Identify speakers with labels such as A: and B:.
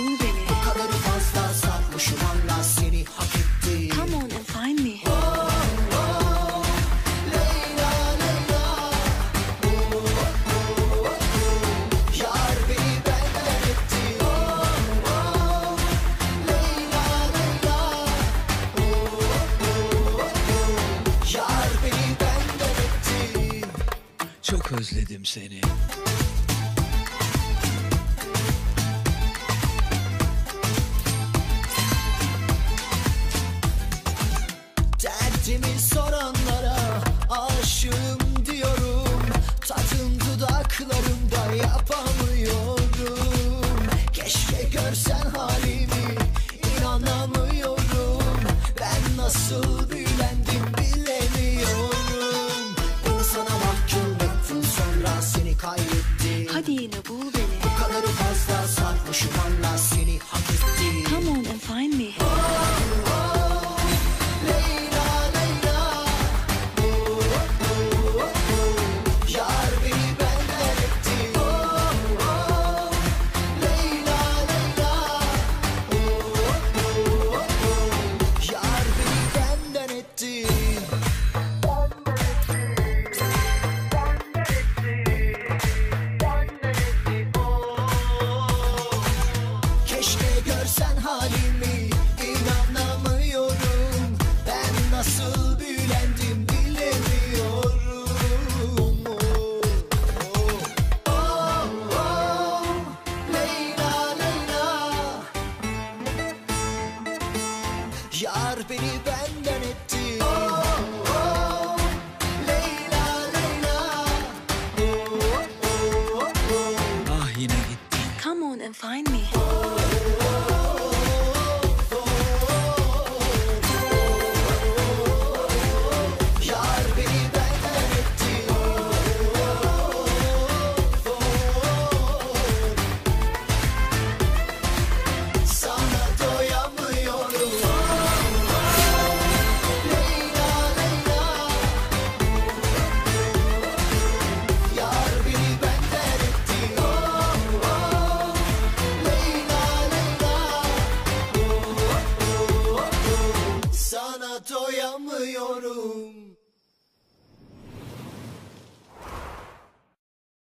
A: bul beni.
B: Bu kadarı fazla sarhoşum anla seni hak ettim
A: Come on and find me.
B: Leyla Leyla Yar beni benden etti Leyla Leyla Yar beni benden etti
C: Çok özledim seni.
A: Hadi yine bul beni.
B: Yar beni benden etti Oh, oh. Leyla Leyla Oh, oh, oh.
C: Ah yine gitti.
A: Come on and find me.
B: Yar Doyamıyorum